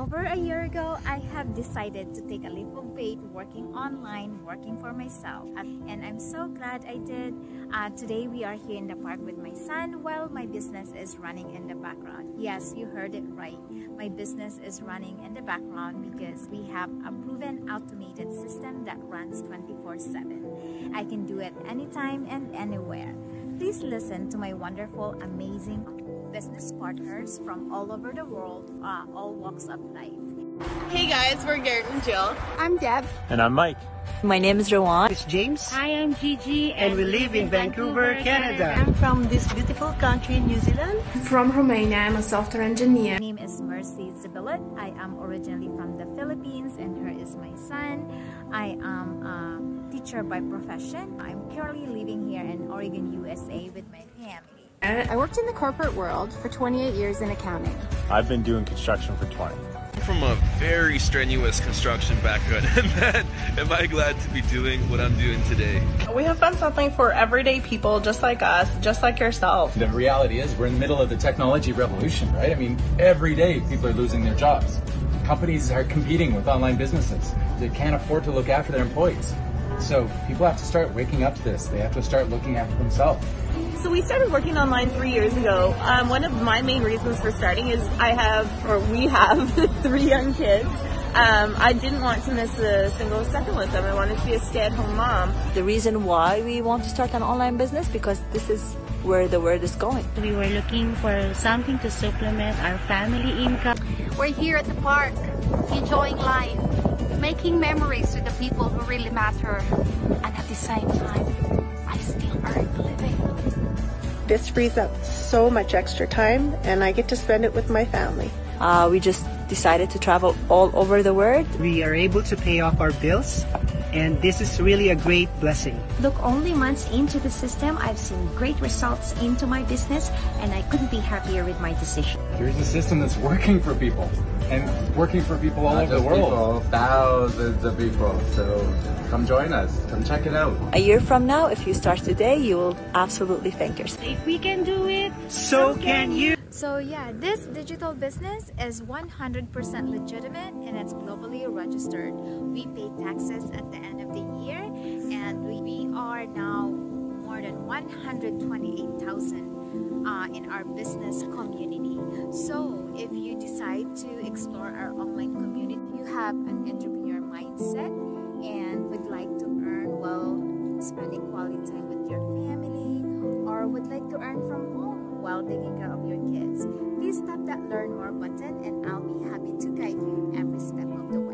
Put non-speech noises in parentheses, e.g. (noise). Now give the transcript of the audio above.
over a year ago, I have decided to take a leap of faith working online, working for myself. And I'm so glad I did. Uh, today we are here in the park with my son while my business is running in the background. Yes, you heard it right. My business is running in the background because we have a proven automated system that runs 24-7. I can do it anytime and anywhere. Please listen to my wonderful, amazing business partners from all over the world, uh, all walks of life. Hey guys, we're Garrett and Jill. I'm Deb. And I'm Mike. My name is Rowan. It's James. Hi, I'm Gigi. And, and we live in Vancouver, Vancouver Canada. Canada. I'm from this beautiful country, New Zealand. From Romania, I'm a software engineer. My name is Mercy Zbylut. I am originally from the Philippines and her is my son. I am a teacher by profession. I'm currently living here in Oregon, USA with my family. I worked in the corporate world for 28 years in accounting. I've been doing construction for 20. From a very strenuous construction background, (laughs) and man, am I glad to be doing what I'm doing today. We have found something for everyday people just like us, just like yourself. The reality is, we're in the middle of the technology revolution, right? I mean, every day people are losing their jobs. Companies are competing with online businesses. They can't afford to look after their employees. So people have to start waking up to this. They have to start looking after themselves. So we started working online three years ago. Um, one of my main reasons for starting is I have, or we have, (laughs) three young kids. Um, I didn't want to miss a single second with them. I wanted to be a stay-at-home mom. The reason why we want to start an online business because this is where the world is going. We were looking for something to supplement our family income. We're here at the park, enjoying life making memories with the people who really matter, and at the same time, This frees up so much extra time, and I get to spend it with my family. Uh, we just decided to travel all over the world. We are able to pay off our bills and this is really a great blessing. Look, only months into the system, I've seen great results into my business and I couldn't be happier with my decision. Here's a system that's working for people and working for people all Not over the world. People, thousands of people. So come join us. Come check it out. A year from now, if you start today, you will absolutely thank yourself. If we can do it, so can you. So yeah, this digital business is 100% legitimate and it's globally registered. We pay taxes at the end of the year and we, we are now more than 128,000 uh, in our business community. So if you decide to explore our online community, you have an entrepreneur mindset and would like to earn while spending quality time with your family or would like to earn from home while taking care of your kids. Please tap that learn more button and I'll be happy to guide you every step of the way.